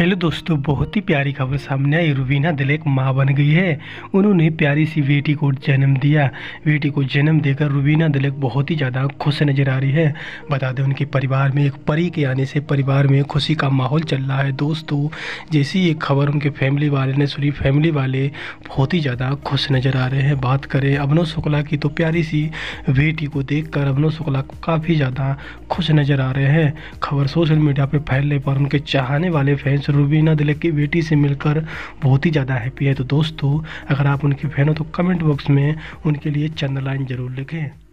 Hello दोस्तों, बहुत ही प्यारी खबर सामने आई। रुबीना दिलेक माँ बन गई है। उन्होंने प्यारी सी बेटी को जन्म दिया। बेटी को जन्म देकर रुबीना दिलेक बहुत ही ज़्यादा खुश नज़र आ रही है। बता दें, उनके परिवार में एक परी के आने से परिवार में खुशी का माहौल चल रहा है। दोस्तों, जैसी एक खबर उनके फैमिली वाले ने सुनी, फैमिली वाले बहुत ही ज़्यादा खुश नज़र आ रहे हैं। बात करें अवनो शुक्ला की तो प्यारी सी बेटी को देख अवनो शुक्ला काफ़ी ज़्यादा खुश नज़र आ रहे हैं। खबर सोशल मीडिया पर फैलने पर उनके चाहने वाले फैंस रुबीना दिलक की बेटी से मिलकर बहुत ही ज़्यादा हैप्पी है। तो दोस्तों, अगर आप उनके फ़ैन हो तो कमेंट बॉक्स में उनके लिए चंद लाइन ज़रूर लिखें।